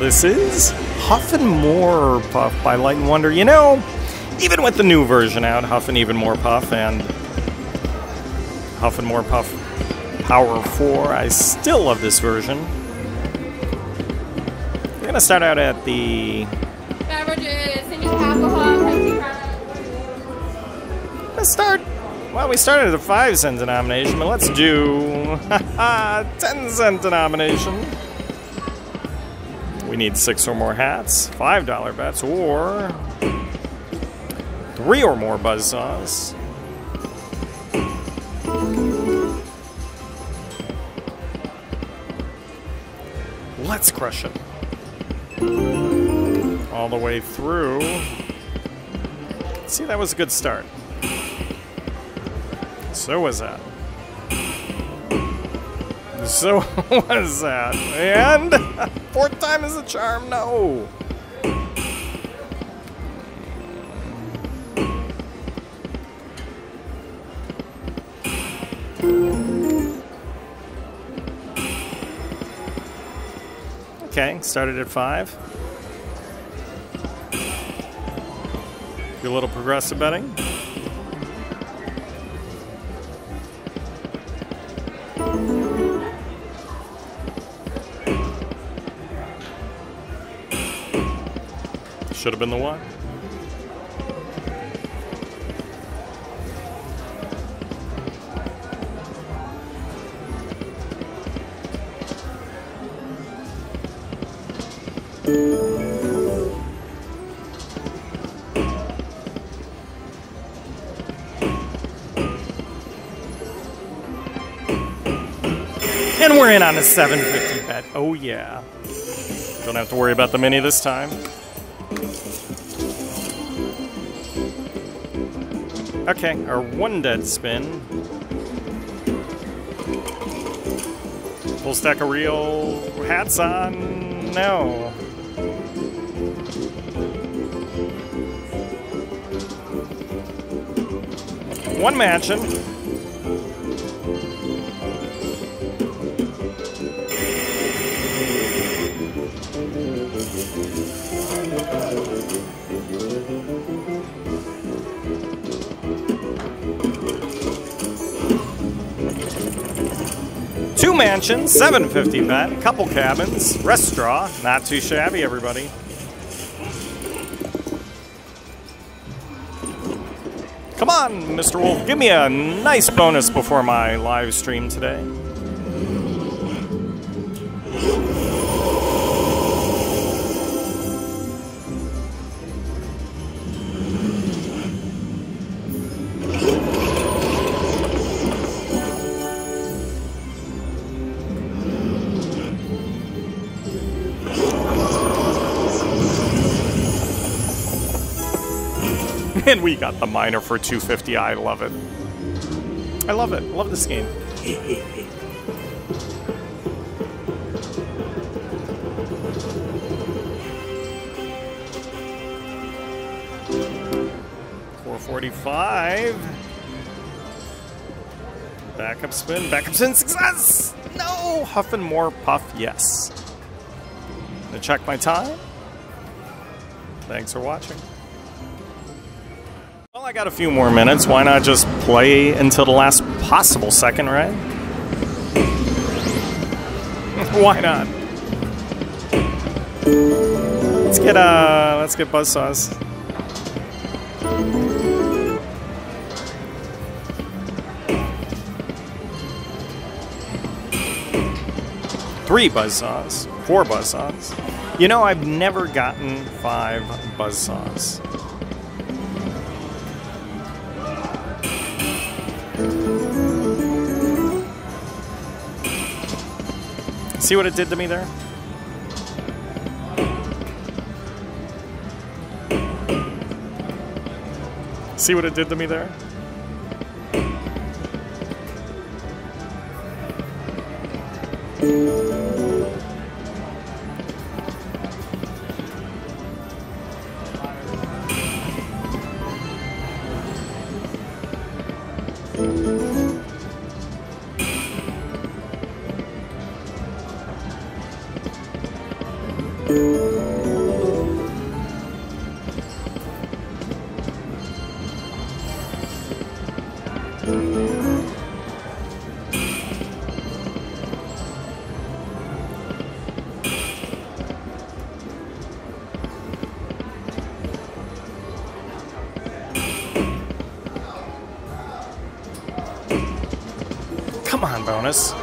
This is Huff and More Puff by Light and Wonder. You know, even with the new version out, Huff and Even More Puff and Huff and More Puff Power 4, I still love this version. We're gonna start out at the. Beverages, alcohol, Let's start. Well, we started at a 5 cent denomination, but let's do 10 cent denomination. We need six or more hats, $5 bets, or three or more buzzsaws. Let's crush it. All the way through. See, that was a good start. So was that. So was that. And fourth time is a charm. No. Okay, started at five. A little progressive betting. Should have been the one. And we're in on a 750 bet. Oh yeah. Don't have to worry about the mini this time. Okay, our one dead spin. Full stack of real hats on? No. One mansion. Two mansions, 750 bet, couple cabins, restaurant, not too shabby, everybody. Come on, Mr. Wolf, give me a nice bonus before my live stream today. And we got the Minor for 250. I love it. I love it. I Love this game. Four forty-five. Backup spin. Backup spin. Success. No. Huff and more puff. Yes. Gonna check my time. Thanks for watching. I got a few more minutes. Why not just play until the last possible second, right? Why not? Let's get uh let's get buzz buzzsaws. Three buzzsaws. Four buzzsaws. You know, I've never gotten five buzzsaws. See what it did to me there? See what it did to me there? On, bonus.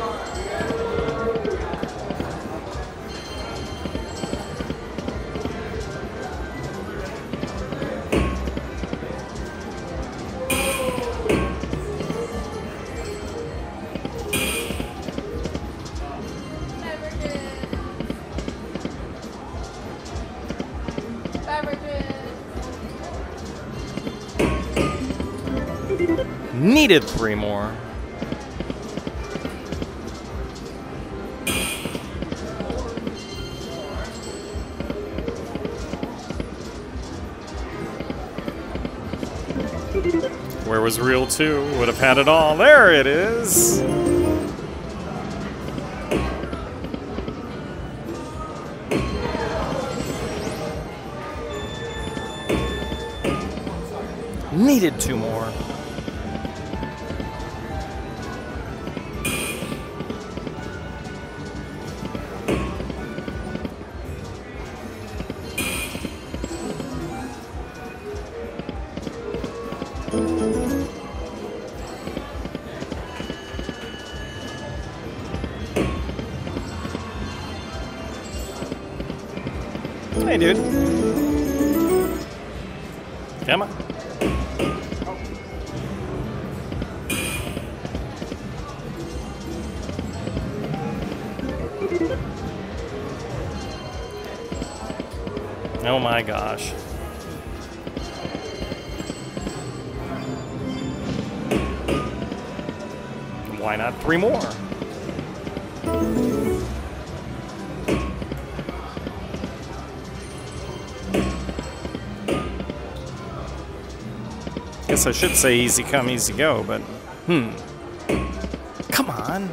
Needed three more. Was real too. Would have had it all. There it is. Needed two more. Hey, dude. Come on. Oh my gosh. Why not three more? Guess I should say easy come, easy go, but hmm. Come on.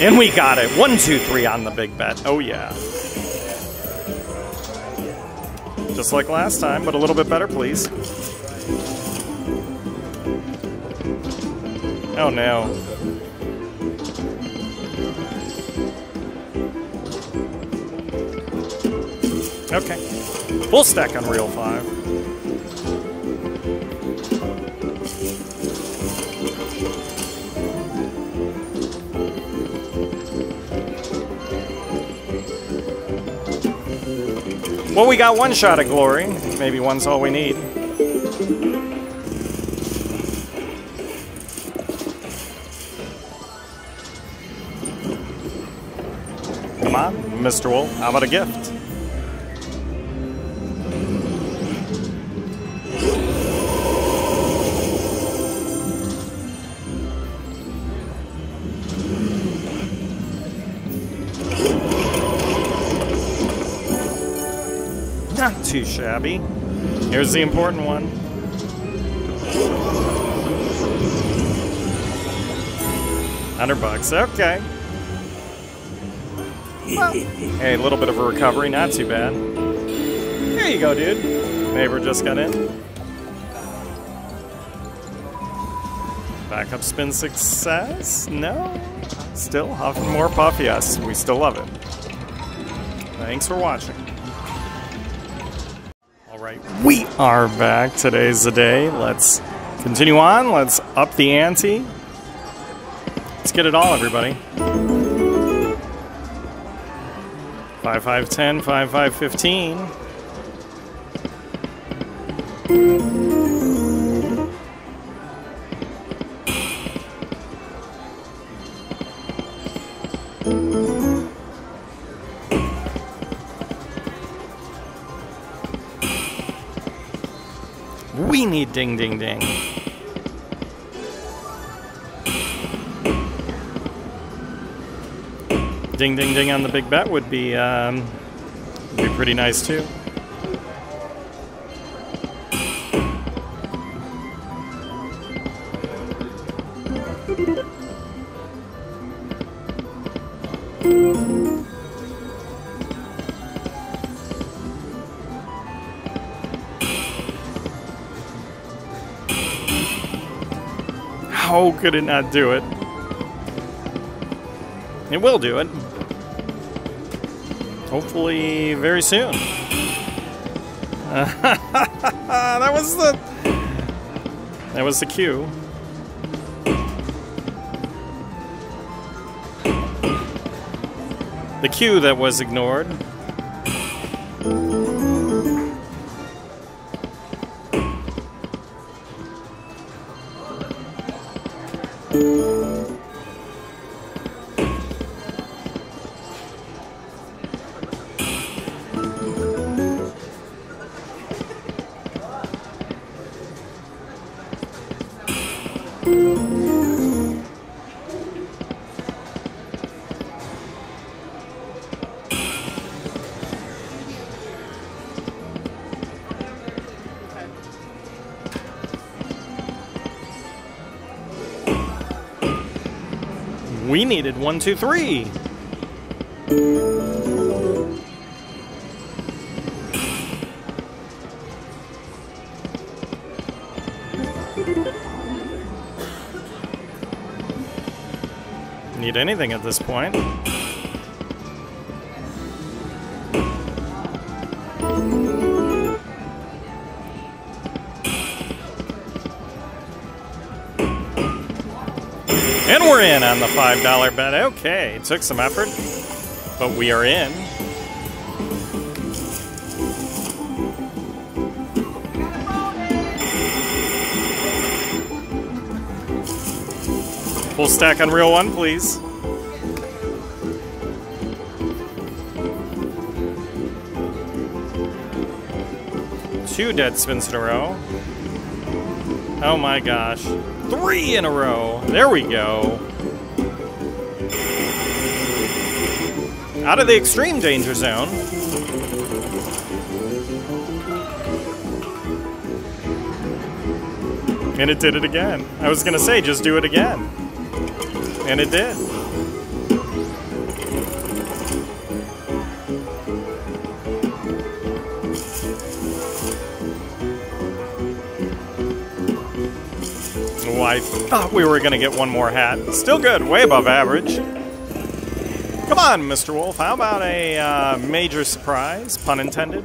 And we got it. One, two, three on the big bet. Oh, yeah. Just like last time, but a little bit better, please. Oh, no. Okay. Full stack on reel five. Well, we got one shot at glory. Maybe one's all we need. Come on, Mr. Wolf. How about a gift? Too shabby. Here's the important one. Hundred bucks. Okay. Well, hey, a little bit of a recovery. Not too bad. There you go, dude. Neighbor just got in. Backup spin success? No. Still Huff and More Puff. Yes, we still love it. Thanks for watching right, we are back. Today's the day. Let's continue on. Let's up the ante. Let's get it all, everybody. 5 5 10, 5 5 15. tiny ding ding ding. Ding ding ding on the big bet would be um, would be pretty nice too. How could it not do it? It will do it. Hopefully, very soon. that was the. That was the cue. The cue that was ignored. We needed one, two, three. Need anything at this point. And we're in on the $5 bet. Okay, it took some effort, but we are in. Full stack on reel one, please. Two dead spins in a row. Oh my gosh. Three in a row. There we go. Out of the extreme danger zone. And it did it again. I was to say, just do it again. And it did. I thought we were going to get one more hat. Still good, way above average. Come on, Mr. Wolf. How about a uh, major surprise, pun intended?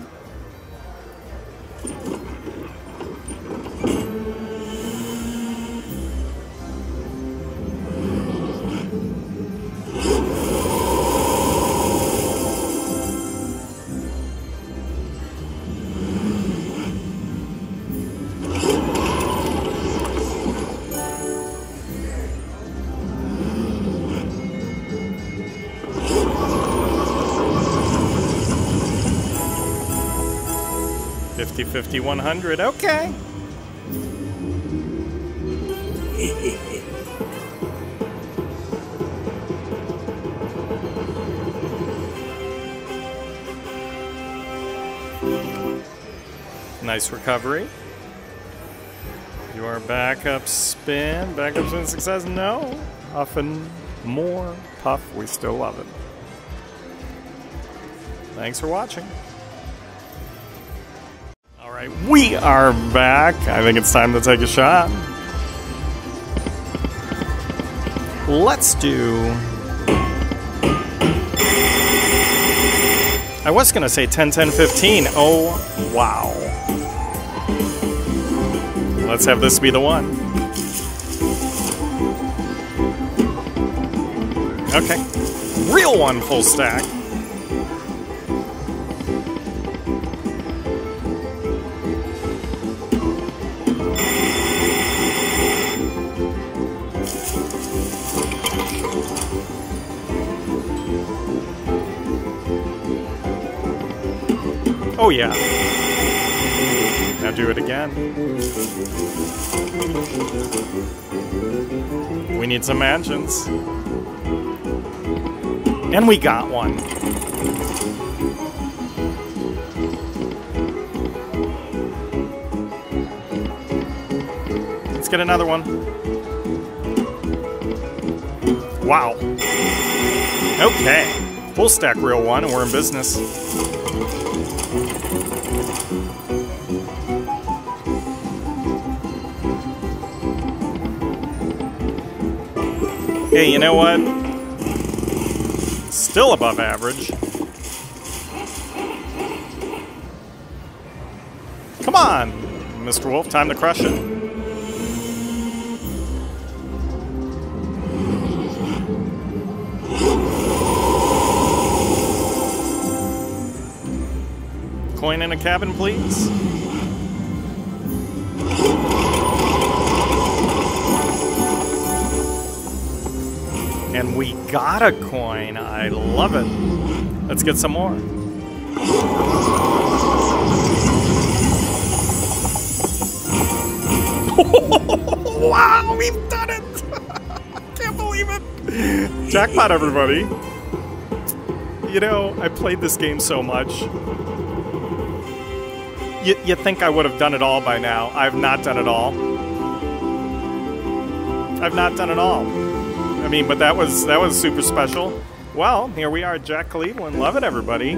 Fifty, fifty, one hundred. Okay. Nice recovery. Your backup spin, backup spin success. No, often more puff. We still love it. Thanks for watching. Right, we are back. I think it's time to take a shot. Let's do. I was going to say 10, 10, 15. Oh, wow. Let's have this be the one. Okay. Reel one full stack. Oh, yeah. Now do it again. We need some mansions. And we got one. Let's get another one. Wow. Okay. Full stack reel one, and we're in business. Hey, you know what? Still above average. Come on, Mr. Wolf, time to crush it. Coin in a cabin, please. And we got a coin. I love it. Let's get some more. wow, we've done it! Can't believe it! Jackpot, everybody. You know, I played this game so much. You, you think I would have done it all by now. I've not done it all. I've not done it all. I mean, but that was that was super special. Well, here we are, Jack Cleveland. Love it, everybody.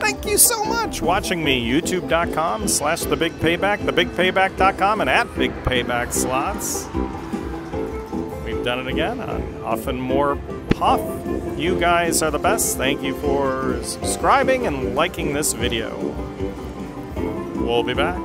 Thank you so much watching me. YouTube.com slash The Big Payback, TheBigPayback.com, and at Big Payback Slots. We've done it again on Huff and More Puff. You guys are the best. Thank you for subscribing and liking this video. We'll be back.